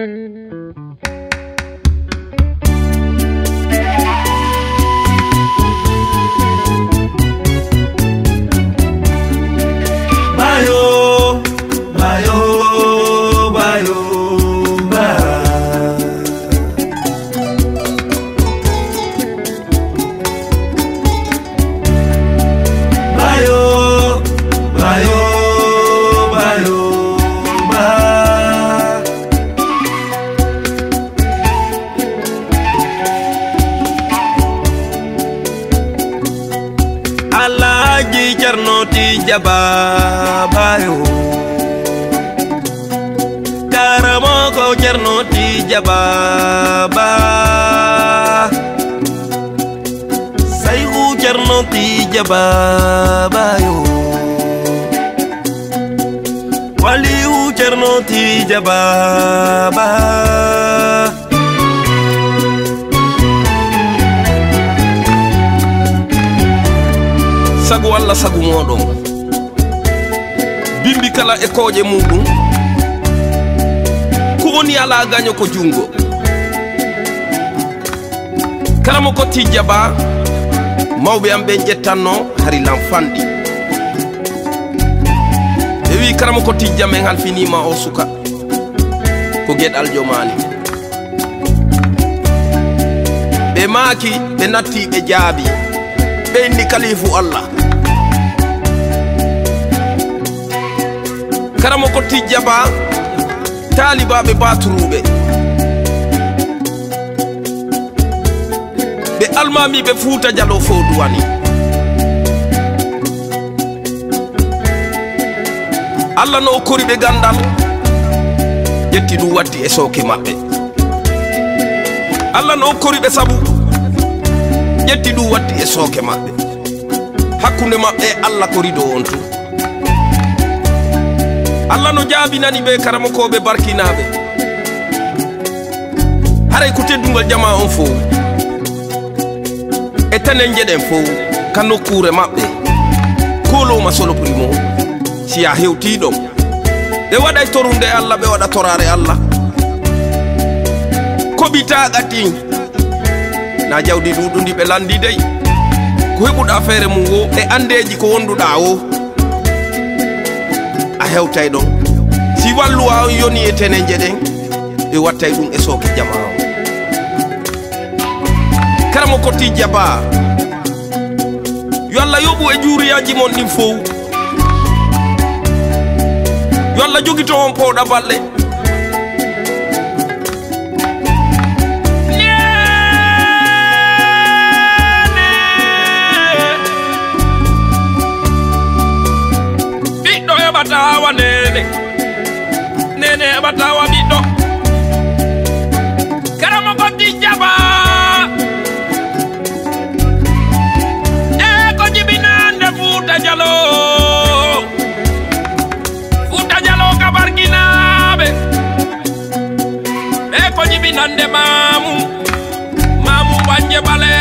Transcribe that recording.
Mm-hmm. jaba yo, karamo ko cerno ti jaba ba sai u cerno ti jaba bayo wali u ti sagu allah sagu moɗon. Bimbi kala e koƴe muɗum. Ko woni ala gaño ko jungo kala mo kotti jaba mawɓe am ɓe ƴettanno hari lanfanɗi ɓe wi kala mo kotti jam en halfinima o suka ko gueɗal jomani. Ɓe maaki ɓe natti ɓe jaabi. Ɓe inni kalifu allah. karamo kotti jaba talibaɓe baturuɓe ɓe almamiɓe fuuta jalo fo duwani allah no kori ɓe gandal ƴetti ɗum waddi e sooke maɓɓe. Allah no kori ɓe sabu ƴetti ɗum waddi e sooke maɓɓe. Hakkunde maɓɓe allah kori dow on tun allah no jaabinani ɓe karamakoɓe barkinaɓe. Haray ko teddungal jama on fof e tanen jeɗen fof ka nokkure maɓɓe. Kolowma solo primo siya a hewtiɗon. Ɓe waɗay torunde allah ɓe waɗa torare allah. Koɓitaga tin na jawdi ɗuɗudi ɓe landi dey. Ko heɓuɗa feere mum wo e andeji ko wonduɗa o hewtay ɗon si walluwa on yoni e tene jeɗen ɓe wattay ɗum e sooke jama o karamo kotti jaba. Yo allah yoɓu e juuriyaji mon ɗin fof yo allah jogito on powɗa balle tawa ɓiɗɗo karamo goɗɗi jaɓa e ko jibinande fuuta jalo fuuta jalo kabarginaɓe e ko jibinande mamum mamum wanje ɓale